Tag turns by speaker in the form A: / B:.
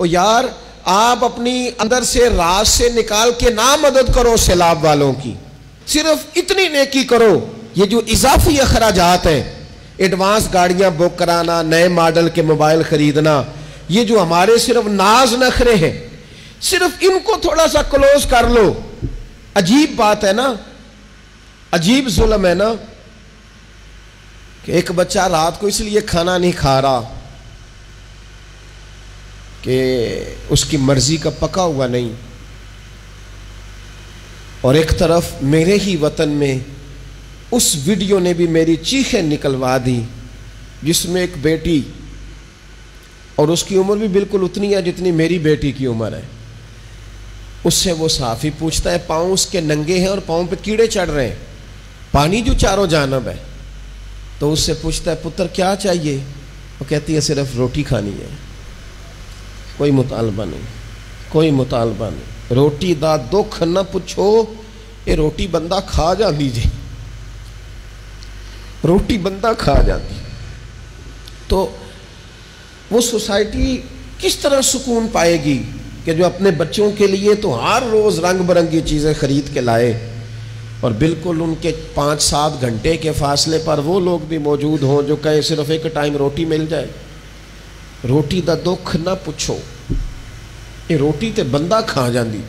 A: ओ यार, आप अपनी अंदर से राज से निकाल के ना मदद करो सैलाब वालों की। सिर्फ़ इतनी नेकी करो। ये जो इजाफी अखराजात हैं, एडवांस गाड़ियाँ बुक कराना, नए मॉडल के मोबाइल खरीदना, ये जो हमारे सिर्फ़ नाज नखरे हैं, सिर्फ़ इनको थोड़ा सा क्लोज कर लो। अजीब बात है ना? अजीब जुल्म है ना? कि एक बच्चा रात को इसलिए खाना नहीं खा रहा। कि उसकी मर्ज़ी का पका हुआ नहीं। और एक तरफ़ मेरे ही वतन में उस वीडियो ने भी मेरी चीखें निकलवा दी, जिसमें एक बेटी, और उसकी उम्र भी बिल्कुल उतनी है जितनी मेरी बेटी की उम्र है। उससे वो साफी पूछता है, पाँव उसके नंगे हैं और पाँव पे कीड़े चढ़ रहे हैं। पानी जो चारों जानब है। तो उससे पूछता है, पुत्र, क्या चाहिए? वो कहती है, सिर्फ़ रोटी खानी है। कोई मुतालबा नहीं, कोई मुतालबा नहीं। रोटी का दुख न पुछो, ये रोटी बंदा खा जाती जी। रोटी बंदा खा जाती तो वो सोसाइटी किस तरह सुकून पाएगी कि जो अपने बच्चों के लिए तो हर रोज़ रंग बिरंगी चीज़ें खरीद के लाए और बिल्कुल उनके पाँच सात घंटे के फासले पर वो लोग भी मौजूद हों जो कहे, सिर्फ़ एक टाइम रोटी मिल जाए। रोटी का दुख ना पुछो ये रोटी तो बंदा खा जाती